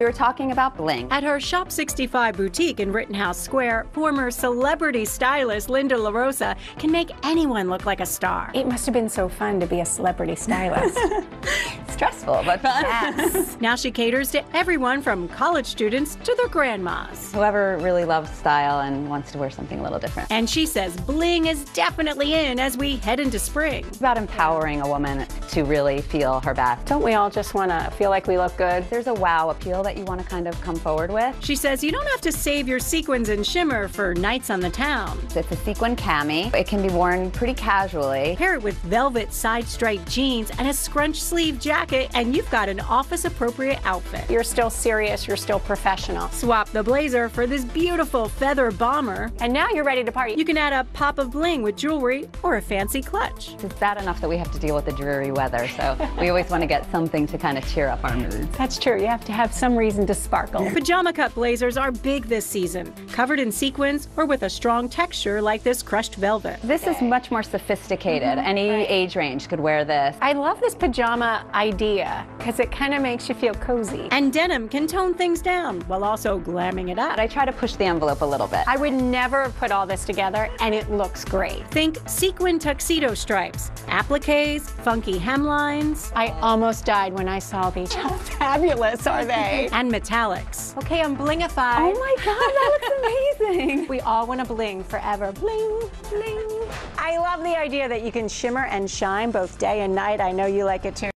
We were talking about bling. At her Shop 65 boutique in Rittenhouse Square, former celebrity stylist Linda LaRosa can make anyone look like a star. It must have been so fun to be a celebrity stylist. Stressful, but fun. yes. Now she caters to everyone from college students to their grandmas. Whoever really loves style and wants to wear something a little different. And she says bling is definitely in as we head into spring. It's about empowering a woman to really feel her best. Don't we all just want to feel like we look good? There's a wow appeal that you want to kind of come forward with. She says you don't have to save your sequins and shimmer for nights on the town. It's a sequin cami. It can be worn pretty casually. Pair it with velvet side stripe jeans and a scrunch sleeve jacket, and you've got an office appropriate outfit. You're still serious, you're still professional. Swap the blazer for this beautiful feather bomber. And now you're ready to party. You can add a pop of bling with jewelry or a fancy clutch. It's bad enough that we have to deal with the dreary weather, so we always want to get something to kind of cheer up our moods. That's true. You have to have some reason to sparkle. Pajama cut blazers are big this season, covered in sequins or with a strong texture like this crushed velvet. This is much more sophisticated. Mm-hmm. Any age range could wear this. I love this pajama idea because it kind of makes you feel cozy. And denim can tone things down while also glamming it up. I try to push the envelope a little bit. I would never have put all this together and it looks great. Think sequin tuxedo stripes, appliques, funky hemlines, I almost died when I saw these. How fabulous are they? and metallics. okay, I'm blingified. Oh my god, that looks amazing. We all want to bling forever. Bling, bling. I love the idea that you can shimmer and shine both day and night. I know you like it too.